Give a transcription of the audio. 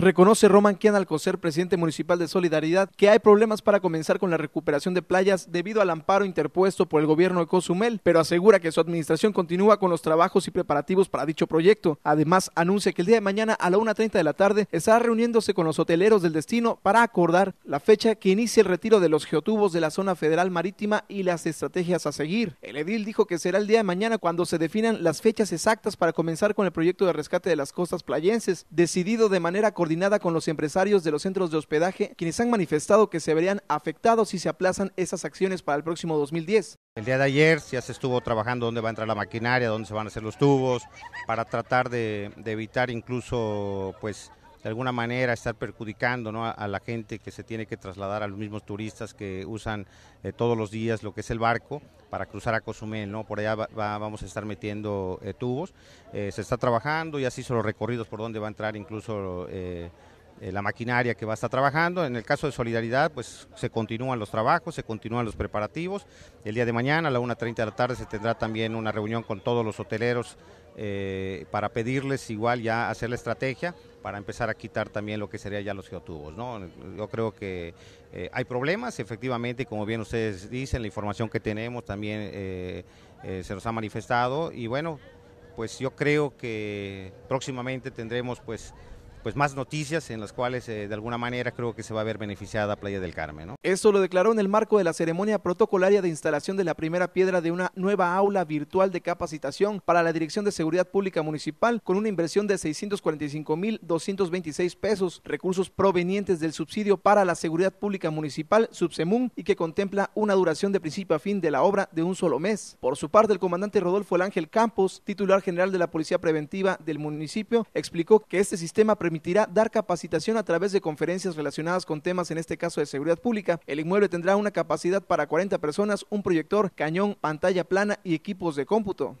Reconoce Roman Kian Alcocer, presidente municipal de Solidaridad, que hay problemas para comenzar con la recuperación de playas debido al amparo interpuesto por el gobierno de Cozumel, pero asegura que su administración continúa con los trabajos y preparativos para dicho proyecto. Además, anuncia que el día de mañana a la 1.30 de la tarde estará reuniéndose con los hoteleros del destino para acordar la fecha que inicie el retiro de los geotubos de la zona federal marítima y las estrategias a seguir. El edil dijo que será el día de mañana cuando se definan las fechas exactas para comenzar con el proyecto de rescate de las costas playenses, decidido de manera coordinada con los empresarios de los centros de hospedaje, quienes han manifestado que se verían afectados si se aplazan esas acciones para el próximo 2010. El día de ayer ya se estuvo trabajando dónde va a entrar la maquinaria, dónde se van a hacer los tubos, para tratar de, evitar incluso, pues, de alguna manera estar perjudicando a, la gente que se tiene que trasladar a los mismos turistas que usan eh, todos los días lo que es el barco para cruzar a Cozumel, ¿no? Por allá vamos a estar metiendo eh, tubos, eh, se está trabajando, y así son los recorridos por donde va a entrar incluso la maquinaria que va a estar trabajando. En el caso de Solidaridad, pues se continúan los trabajos, se continúan los preparativos. El día de mañana a la 1.30 de la tarde se tendrá también una reunión con todos los hoteleros para pedirles igual ya hacer la estrategia para empezar a quitar también lo que sería ya los geotubos. ¿no? Yo creo que eh, hay problemas, efectivamente, como bien ustedes dicen, la información que tenemos también eh, eh, se nos ha manifestado y bueno, pues yo creo que próximamente tendremos pues pues más noticias en las cuales eh, de alguna manera creo que se va a ver beneficiada Playa del Carmen. ¿no? Esto lo declaró en el marco de la ceremonia protocolaria de instalación de la primera piedra de una nueva aula virtual de capacitación para la Dirección de Seguridad Pública Municipal con una inversión de 645.226 pesos, recursos provenientes del subsidio para la Seguridad Pública Municipal, Subsemun, y que contempla una duración de principio a fin de la obra de un solo mes. Por su parte, el comandante Rodolfo El Ángel Campos, titular general de la Policía Preventiva del municipio, explicó que este sistema permitirá dar capacitación a través de conferencias relacionadas con temas, en este caso de seguridad pública. El inmueble tendrá una capacidad para 40 personas, un proyector, cañón, pantalla plana y equipos de cómputo.